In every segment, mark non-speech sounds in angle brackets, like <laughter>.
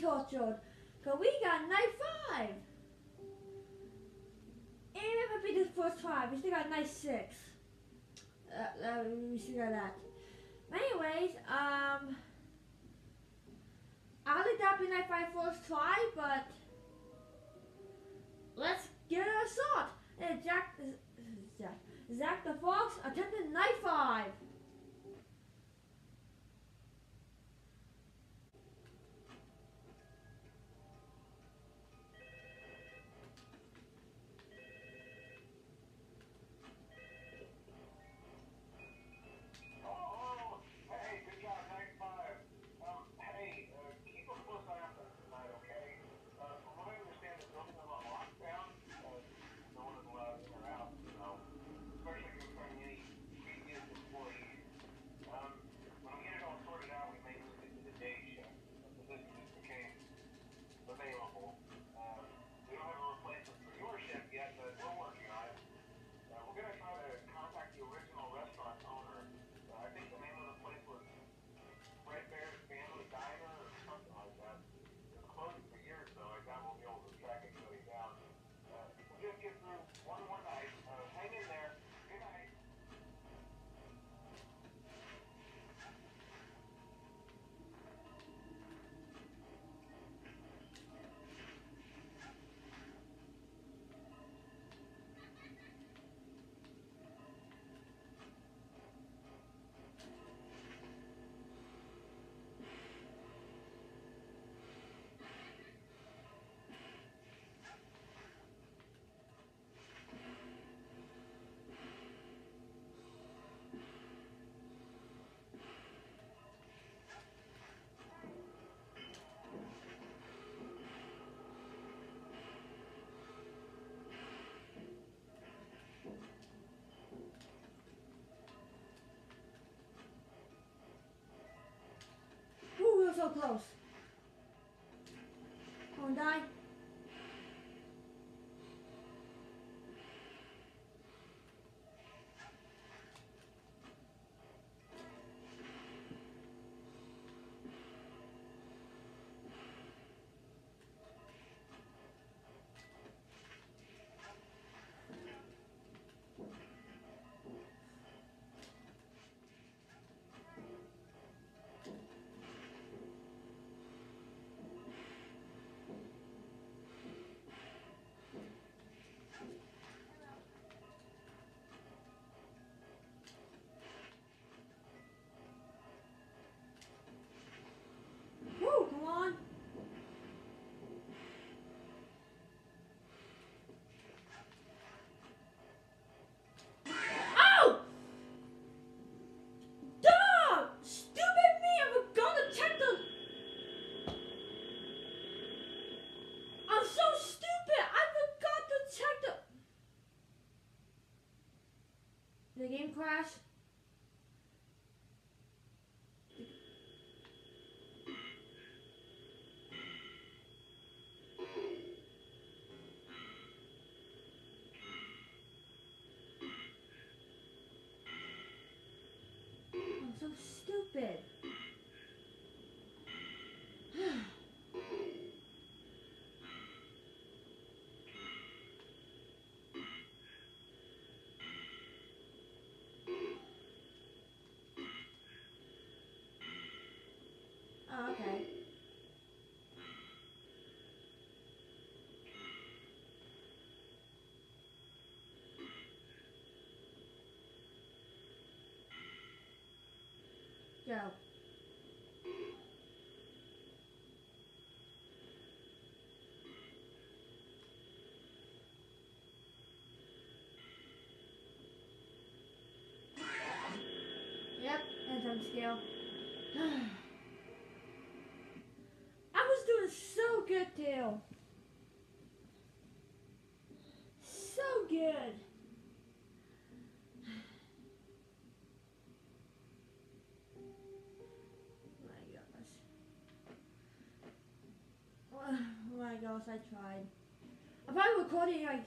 tortured. Cause we got night five. If it be the first five, we still got night six. Uh, uh, we still got that. Anyways, um, I'll let that be night five first try, but let's give it a. And Jack, Jack, Zack the Fox attempted Klaus. Game crashed. I'm so stupid. Oh, okay. Go. Yep, and jump scare. Good too. So good. <sighs> My gosh. Oh my gosh, I tried. I'm probably recording like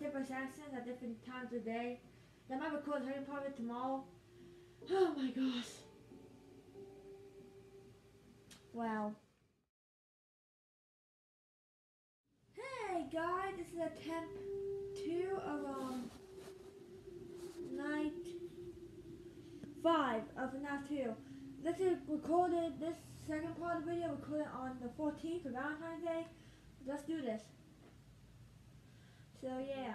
different sections at different times of day. Then I record of it tomorrow. <sighs> Oh my gosh. Wow. Guys, this is attempt two of um night five of FNAF two. This is recorded. This second part of the video recorded on the 14th of Valentine's Day. Let's do this. So yeah.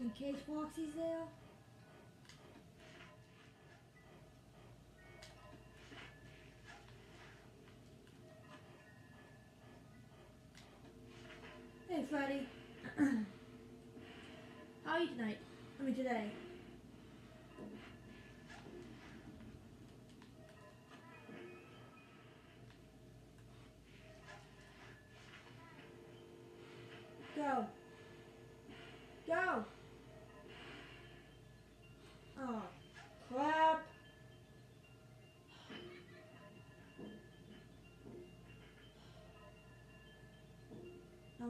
In case Foxy's there. Hey Freddy. <clears throat> How are you tonight? I mean today.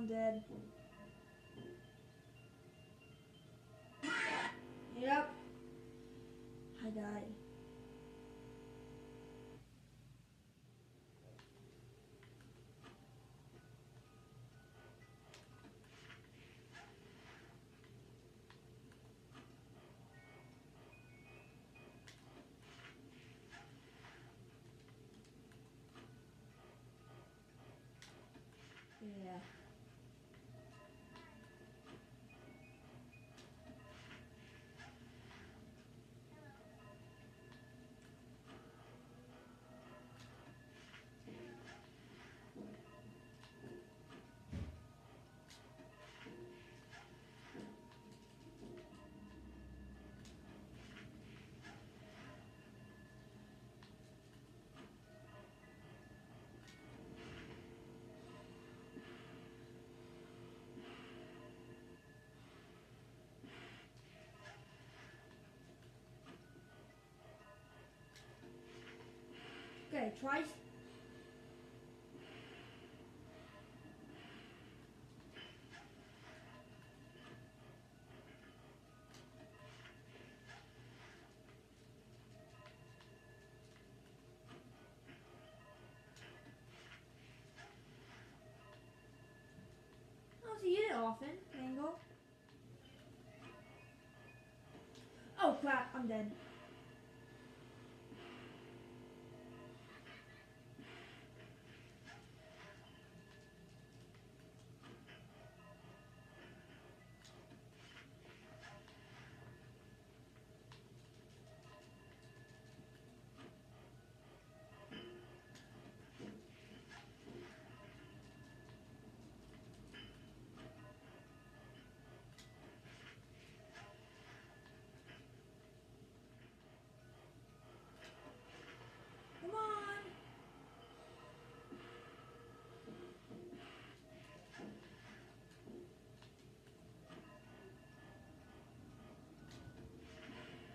I'm dead. Yep. I died. Yeah. Okay, don't see it often, Mangle. Oh crap, I'm dead.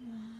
Yeah.